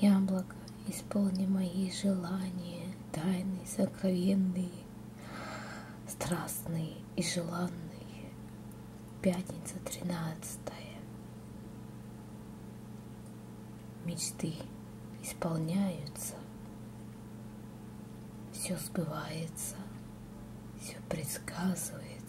Яблоко, исполни мои желания, тайные, сокровенные, страстные и желанные. Пятница тринадцатая. Мечты исполняются, все сбывается, все предсказывается.